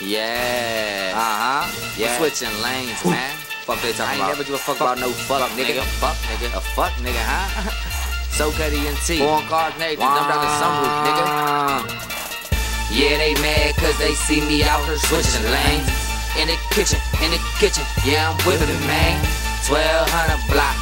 Yeah. Uh huh. Yeah. Switching lanes, man. Fuck they I ain't about. never give a fuck, about no fuck, nigga. Fuck nigga. A fuck nigga, huh? so cutty and T. Foreign cars and everything. Dump down the sunroof, nigga. Yeah, they mad cause they see me out here switching lanes. In the kitchen, in the kitchen, yeah, I'm whipping it, man. 1200 block,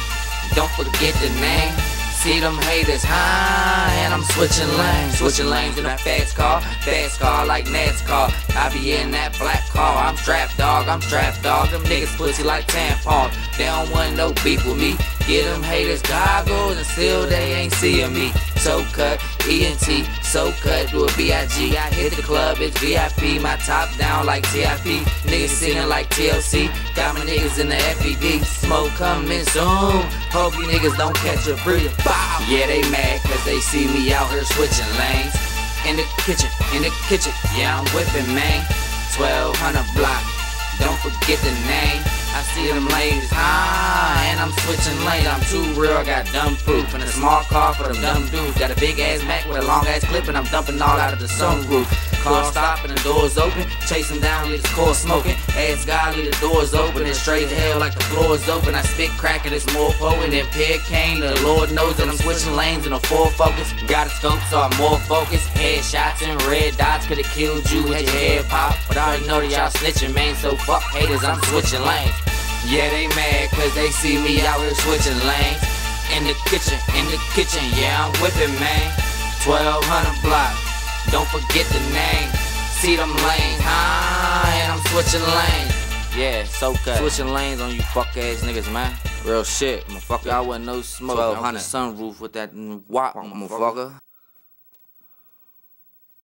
don't forget the name. See them haters, huh? And I'm switching lanes, switching lanes in a fast car, fast car like NASCAR. I be in that black car, I'm strapped dog, I'm strapped dog. Them niggas pussy like tampons, they don't want no beef with me. Get them haters goggles and still they ain't seeing me. So cutt, ENT, so cutt, do a B.I.G. I hit the club, it's VIP, my top down like TIP. Niggas singing like TLC, got my niggas in the FED. Smoke coming soon, hope you niggas don't catch a breather. Bow. Yeah, they mad cause they see me out here switching lanes. In the kitchen, in the kitchen, yeah, I'm whipping, man. 1200 block, don't forget the name. I see them ladies, ah, and I'm switching lanes. I'm too real, I got dumb proof. And a small car for them dumb dudes. Got a big ass Mac with a long ass clip, and I'm dumping all out of the sunroof. Car stop and the doors open. Chase down, leave his core smoking. Ask God, leave the doors open. And straight to hell like the floor is open. I spit crack and it's more potent than Pig Cane. The Lord knows that I'm switching lanes in a full focus. Got a scope, so I'm more focused. Headshots and red dots could have killed you had your head pop. But I already know that y'all snitching, man. So fuck haters, I'm switching lanes. Yeah, they mad cause they see me out here switching lanes. In the kitchen, in the kitchen, yeah, I'm whipping, man. 1200 block, don't forget the name. See them lanes, huh? And I'm switching lanes. Yeah, so cut. Switching lanes on you fuck ass niggas, man. Real shit, motherfucker. Y'all wasn't no smoke. I was 1200. the sunroof with that wop, motherfucker.